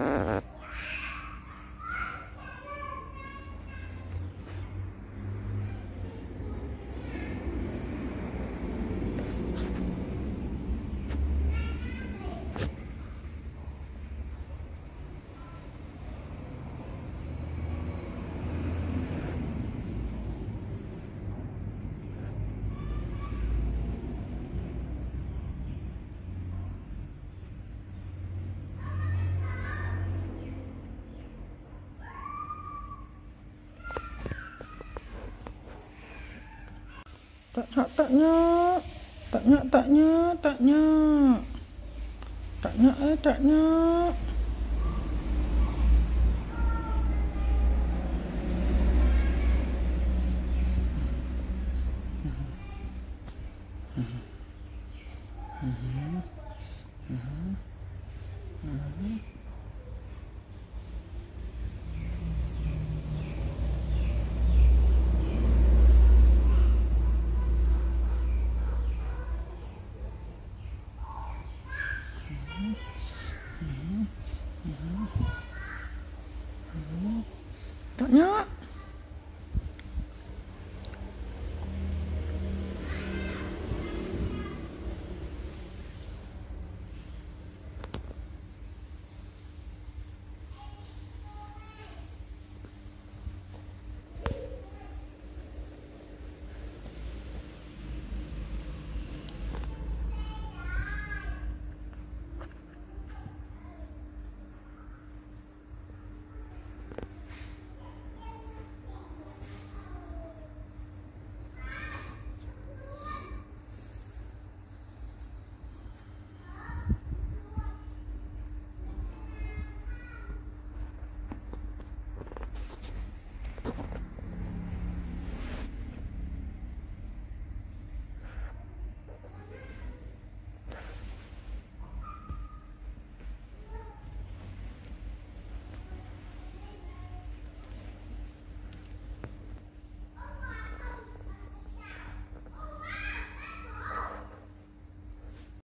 Uh... tak nyak tak nyak tak nyak tak No,